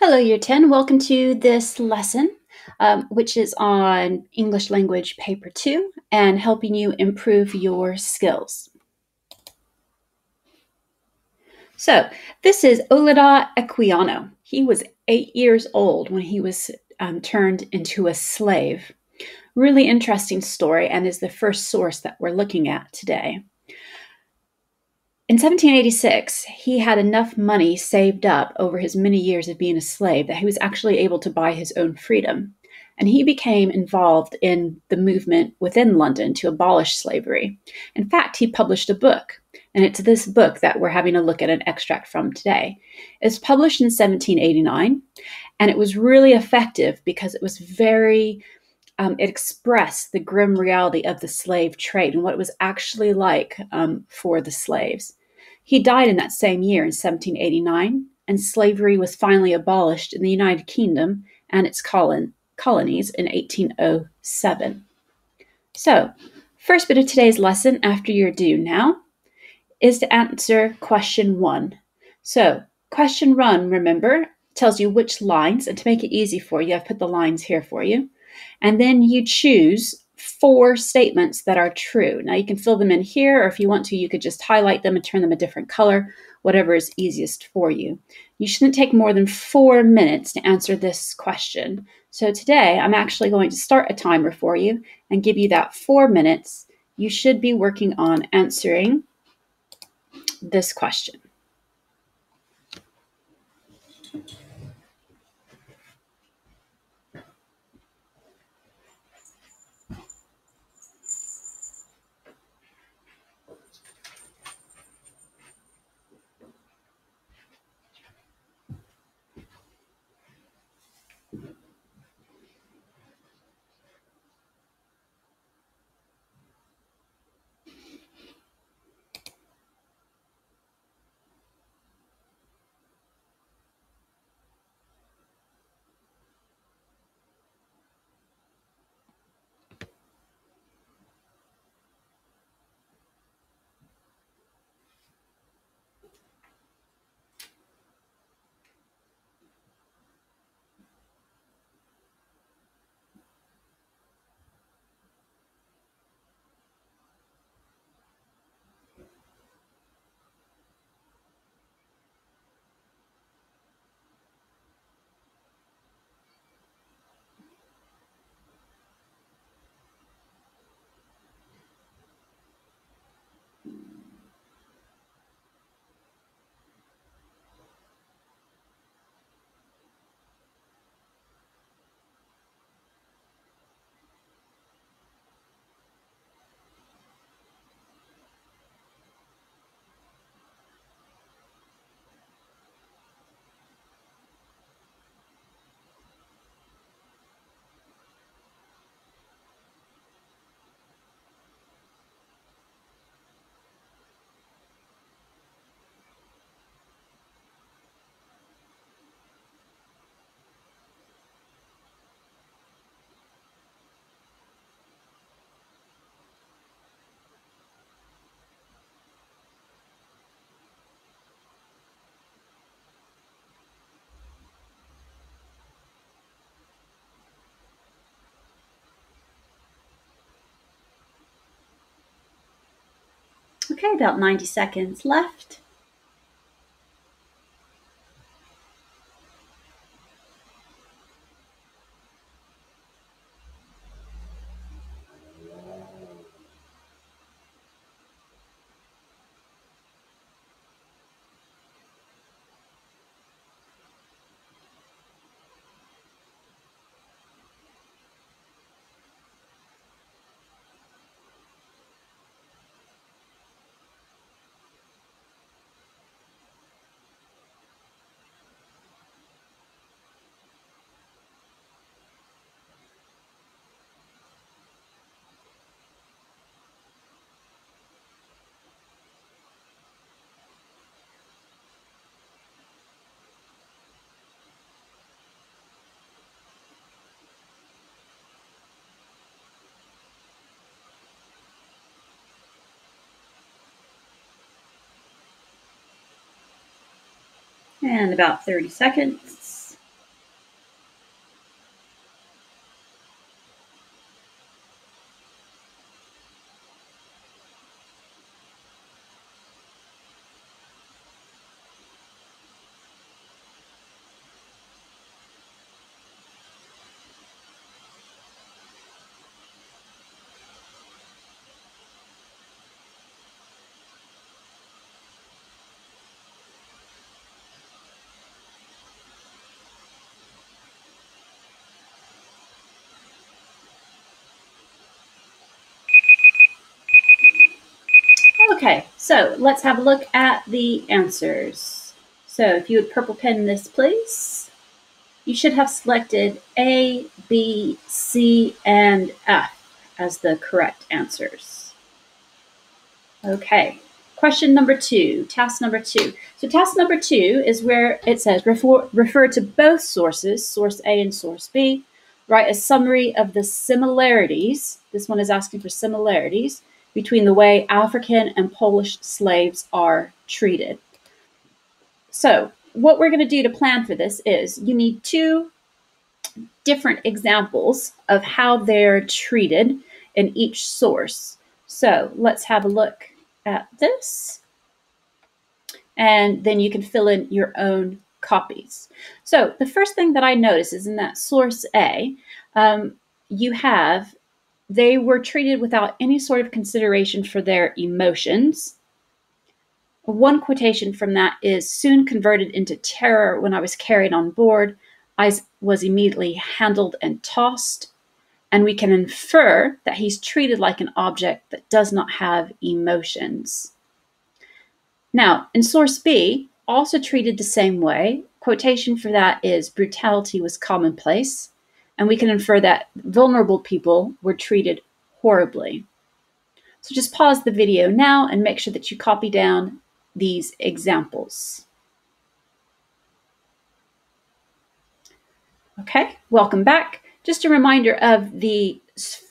Hello, Year 10. Welcome to this lesson, um, which is on English Language Paper 2 and helping you improve your skills. So, this is Olaudah Equiano. He was eight years old when he was um, turned into a slave. Really interesting story and is the first source that we're looking at today. In 1786, he had enough money saved up over his many years of being a slave that he was actually able to buy his own freedom. And he became involved in the movement within London to abolish slavery. In fact, he published a book, and it's this book that we're having a look at an extract from today. It's published in 1789, and it was really effective because it was very um, it expressed the grim reality of the slave trade and what it was actually like um, for the slaves. He died in that same year in 1789, and slavery was finally abolished in the United Kingdom and its colon- colonies in 1807. So, first bit of today's lesson after you're due now is to answer question one. So, question one, remember, tells you which lines, and to make it easy for you, I've put the lines here for you. And then you choose four statements that are true. Now you can fill them in here, or if you want to, you could just highlight them and turn them a different color, whatever is easiest for you. You shouldn't take more than four minutes to answer this question. So today I'm actually going to start a timer for you and give you that four minutes. You should be working on answering this question. Okay, about 90 seconds left. And about 30 seconds. Okay, so let's have a look at the answers. So if you would purple pen this, please. You should have selected A, B, C, and F as the correct answers. Okay, question number two, task number two. So task number two is where it says refer, refer to both sources, source A and source B. Write a summary of the similarities. This one is asking for similarities between the way African and Polish slaves are treated. So what we're going to do to plan for this is you need two different examples of how they're treated in each source. So let's have a look at this. And then you can fill in your own copies. So the first thing that I notice is in that source A, um, you have they were treated without any sort of consideration for their emotions. One quotation from that is soon converted into terror when I was carried on board. I was immediately handled and tossed. And we can infer that he's treated like an object that does not have emotions. Now, in source B, also treated the same way, quotation for that is brutality was commonplace, and we can infer that vulnerable people were treated horribly. So just pause the video now and make sure that you copy down these examples. Okay, welcome back. Just a reminder of the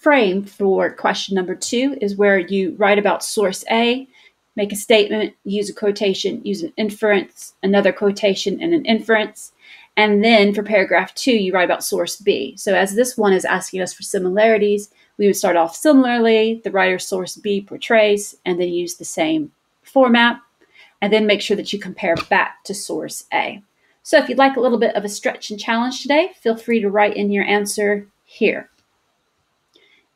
frame for question number two is where you write about source A, make a statement, use a quotation, use an inference, another quotation, and an inference. And then for paragraph two, you write about source B. So as this one is asking us for similarities, we would start off similarly, the writer source B portrays, and then use the same format, and then make sure that you compare back to source A. So if you'd like a little bit of a stretch and challenge today, feel free to write in your answer here.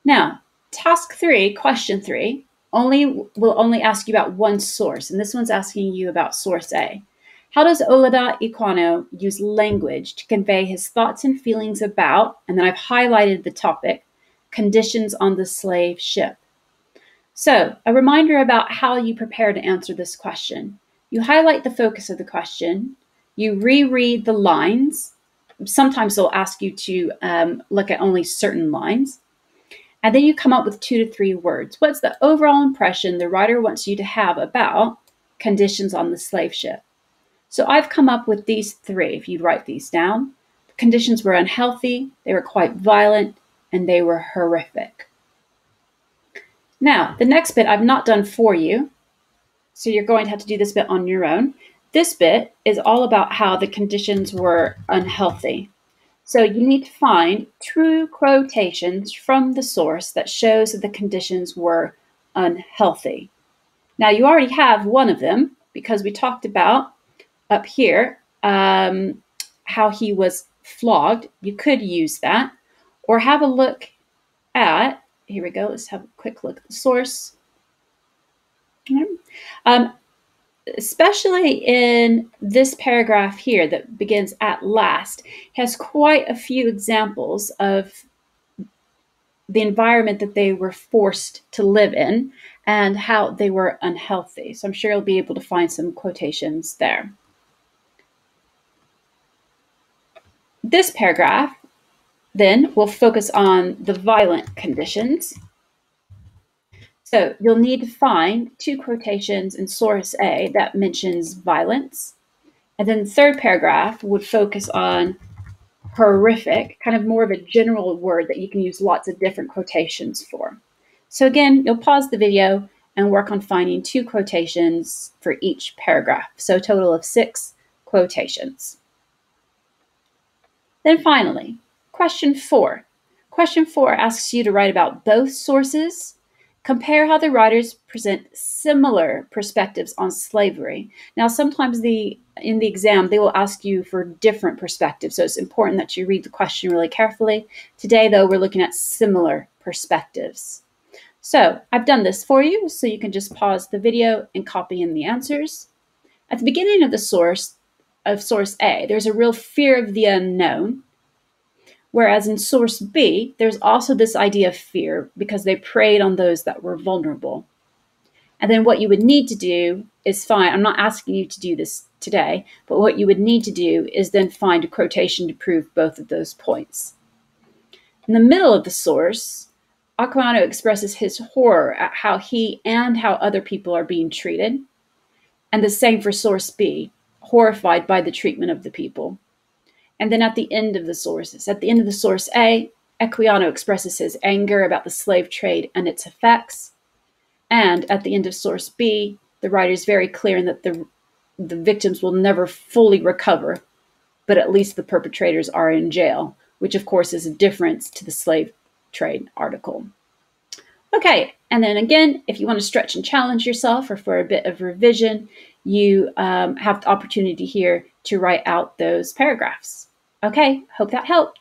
Now, task three, question three, only will only ask you about one source, and this one's asking you about source A. How does Olaudah Equiano use language to convey his thoughts and feelings about, and then I've highlighted the topic, conditions on the slave ship? So, a reminder about how you prepare to answer this question. You highlight the focus of the question, you reread the lines. Sometimes they'll ask you to um, look at only certain lines. And then you come up with two to three words. What's the overall impression the writer wants you to have about conditions on the slave ship? So I've come up with these three, if you'd write these down. The conditions were unhealthy, they were quite violent, and they were horrific. Now, the next bit I've not done for you, so you're going to have to do this bit on your own. This bit is all about how the conditions were unhealthy. So you need to find true quotations from the source that shows that the conditions were unhealthy. Now you already have one of them because we talked about up here um, how he was flogged. You could use that or have a look at, here we go, let's have a quick look at the source. Um, especially in this paragraph here that begins at last, has quite a few examples of the environment that they were forced to live in and how they were unhealthy. So I'm sure you'll be able to find some quotations there. This paragraph then will focus on the violent conditions so you'll need to find two quotations in source A that mentions violence. And then the third paragraph would focus on horrific, kind of more of a general word that you can use lots of different quotations for. So again, you'll pause the video and work on finding two quotations for each paragraph. So a total of six quotations. Then finally, question four. Question four asks you to write about both sources Compare how the writers present similar perspectives on slavery. Now, sometimes the in the exam they will ask you for different perspectives, so it's important that you read the question really carefully. Today, though, we're looking at similar perspectives. So I've done this for you, so you can just pause the video and copy in the answers. At the beginning of the source of source A, there's a real fear of the unknown Whereas in source B, there's also this idea of fear because they preyed on those that were vulnerable. And then what you would need to do is find, I'm not asking you to do this today, but what you would need to do is then find a quotation to prove both of those points. In the middle of the source, Equiano expresses his horror at how he and how other people are being treated. And the same for source B, horrified by the treatment of the people. And then at the end of the sources, at the end of the source A, Equiano expresses his anger about the slave trade and its effects. And at the end of source B, the writer is very clear in that the, the victims will never fully recover, but at least the perpetrators are in jail, which of course is a difference to the slave trade article. Okay, and then again, if you want to stretch and challenge yourself or for a bit of revision, you um, have the opportunity here to write out those paragraphs. Okay, hope that helped.